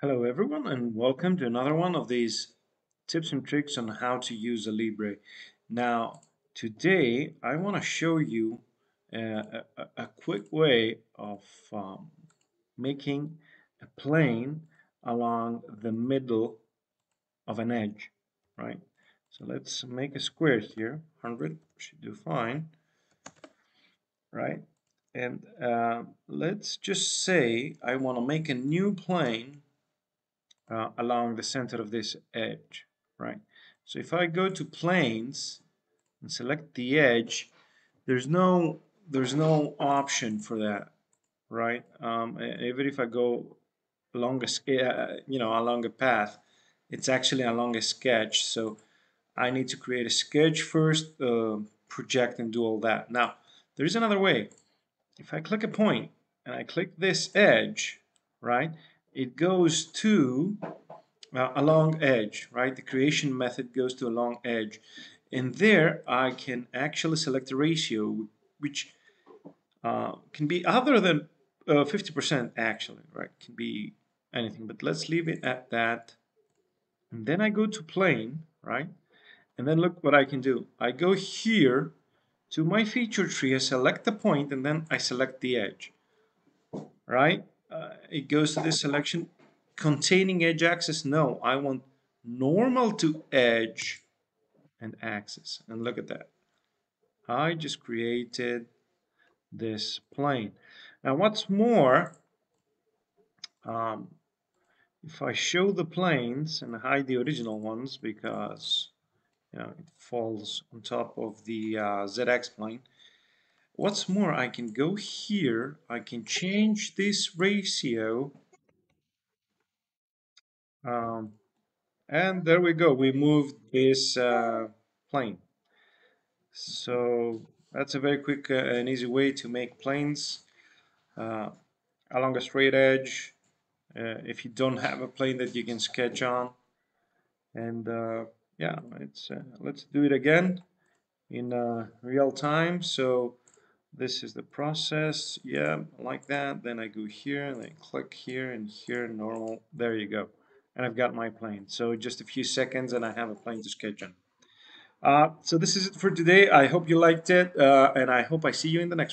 Hello everyone and welcome to another one of these tips and tricks on how to use Alibre. Now today I want to show you a, a, a, quick way of um, making a plane along the middle of an edge, right? So let's make a square here, 100 should do fine, right? And uh, let's just say I want to make a new plane uh, along the center of this edge, right? So if I go to planes and select the edge, there's no there's no option for that, right? Um, even if I go along a uh, you know along a path, it's actually along a sketch. So I need to create a sketch first, uh, project, and do all that. Now there is another way. If I click a point and I click this edge, right? It goes to uh, a long edge, right? The creation method goes to a long edge. And there I can actually select a ratio which uh, can be other than 50% uh, actually, right? Can be anything, but let's leave it at that. And then I go to plane, right? And then look what I can do. I go here to my feature tree, I select the point, and then I select the edge, right? Uh, it goes to this selection. Containing edge axis? No. I want normal to edge and axis. And look at that. I just created this plane. Now what's more um, if I show the planes and hide the original ones because you know, it falls on top of the uh, ZX plane What's more, I can go here, I can change this ratio, um, and there we go, we moved this uh, plane. So that's a very quick uh, and easy way to make planes uh, along a straight edge uh, if you don't have a plane that you can sketch on. And uh, yeah, it's, uh, let's do it again in real time. So this is the process. Yeah like that. Then I go here and I click here and here normal. There you go. And I've got my plane. So just a few seconds and I have a plane to sketch on. Uh, so this is it for today. I hope you liked it uh, and I hope I see you in the next